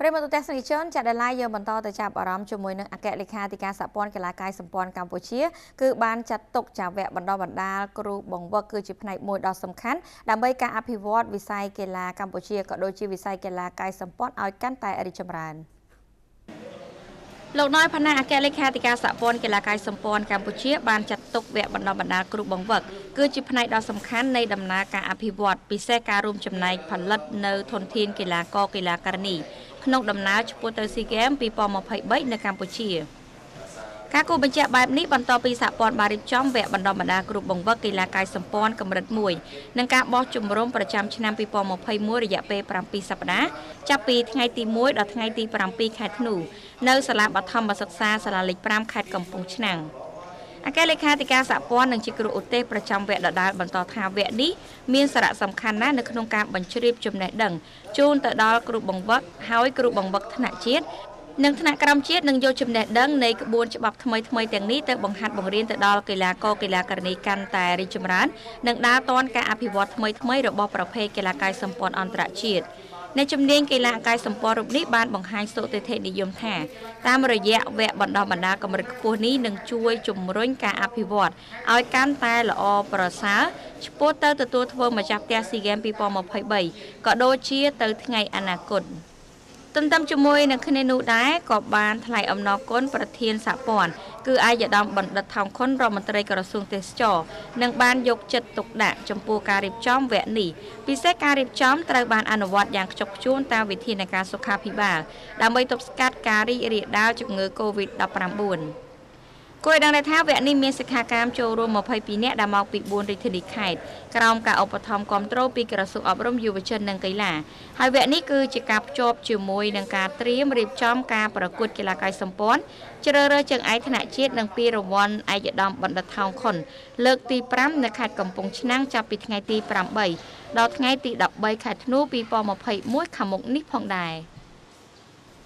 ប្រិយមិត្តទស្សនិកជនចាត់ដឡាយយើងបន្តទៅចាប់អារម្មណ៍ជាមួយនឹងអគ្គលេខាធិការសហព័ន្ធកីឡាកាយសម្ព័ន្ធកម្ពុជាគឺបានចាត់ទុកចាវៈបណ្ដុះបណ្ដាលគ្រូបង្វឹកគឺជាផ្នែកមួយដ៏សំខាន់ដើម្បីការអភិវឌ្ឍវិស័យកីឡាកម្ពុជាក៏ដូចជាវិស័យកីឡាកាយសម្ព័ន្ធឲ្យកាន់តែរីកចម្រើន។លោកណយផាណាអគ្គលេខាធិការសហព័ន្ធកីឡាកាយសម្ព័ន្ធកម្ពុជាបានចាត់ទុកវគ្គបណ្ដុះបណ្ដាលគ្រូបង្វឹកគឺជាផ្នែកដ៏សំខាន់នៃដំណើរការអភិវឌ្ឍពិសេសការរួមចំណែកផលិតនៅធនធានកីឡាករកីឡាការិនី ក្នុងដំណើរឆ្ពោះទៅស៊ីហ្គេម2023នៅកម្ពុជា។ការគូបញ្ជាក់បែបនេះបន្ទាប់ពីសហព័ន្ធបានរៀបចំវគ្គបណ្ដុះបណ្ដាលគ្រូបង្វឹកកីឡាកាយសម្ព័ន្ធកម្រិត1និងការបោះជំរំប្រចាំឆ្នាំ2021រយៈពេល7សប្តាហ៍ចាប់ពីថ្ងៃទី1ដល់ថ្ងៃទី7ខែធ្នូនៅសាលាបឋមសិក្សាសាលាលេខ5ខេត្តកំពង់ឆ្នាំង អគ្គលេខាធិការសហព័ន្ធនិងជាគ្រូឧទ្ទេសប្រចាំវគ្គដដាលបន្តថាវគ្គនេះមានសារៈសំខាន់ណាស់នៅក្នុងការបញ្ជ្រាបចំណេះដឹងជូនទៅដល់គ្រូបង្វឹកហើយគ្រូបង្វឹកថ្នាក់ជាតិនិងថ្នាក់ក្រោមជាតិនឹងយកចំណេះដឹងនៃក្បួនច្បាប់ថ្មីថ្មីទាំងនេះទៅបង្ហាត់បង្រៀនទៅដល់កីឡាករកីឡាករនីកាន់តែរីកចម្រើននិងដើរទាន់ការអភិវឌ្ឍថ្មីថ្មីរបស់ប្រភេទកីឡាកាយសម្ព័ន្ធអន្តរជាតិ អ្នកជំនាញកីឡាកាយសម្ព័ន្ធរូបនេះបានបង្ហាញសុតិធិនិយមថាតាមរយៈវគ្គបណ្ដុះបណ្ដាលកម្រិតខ្ពស់នេះនឹងជួយជំរុញការអភិវឌ្ឍឲ្យកាន់តែល្អប្រសើរឆ្ពោះទៅទទួលធ្វើម្ចាស់ផ្ទះ SEA Games 2023ក៏ដូចជាទៅថ្ងៃអនាគត។ ទន្ទឹមជាមួយនឹងគ្នានោះដែរក៏បានថ្លែងអំណរគុណប្រធានសហព័ន្ធគឺអាយដាមបណ្ឌិតថោងខុនរដ្ឋមន្ត្រីក្រសួងទេសចរនិងបានយកចិត្តទុកដាក់ចំពោះការរៀបចំវគ្គនេះពិសេសការរៀបចំត្រូវបានអនុវត្តយ៉ាងខ្ជាប់ខ្ជួនតាមវិធានការសុខាភិបាលដើម្បីទប់ស្កាត់ការរីករាលដាលជំងឺ Covid-19 គួរឲ្យដឹងដែរថាវគ្គនេះមានសិក្ខាកាមចូលរួម22នាក់ដែលមកពី4រាជធានីខេត្តក្រោមការឧបត្ថម្ភគ្រប់គ្រងពីក្រសួងអប់រំយុវជននិងកីឡាហើយវគ្គនេះគឺជាការភ្ជាប់ជាមួយនឹងការត្រៀមរៀបចំការប្រកួតកីឡាកាយសម្ព័ន្ធជ្រើសរើសជើងឯកថ្នាក់ជាតិនិងពីរង្វាន់ឯកឧត្តមបណ្ឌិតថោងខុនលើកទី5នៅខេត្តកំពង់ឆ្នាំងចាប់ពីថ្ងៃទី8ដល់ថ្ងៃទី13ខែធ្នូ2021ខាងមុខនេះផងដែរ។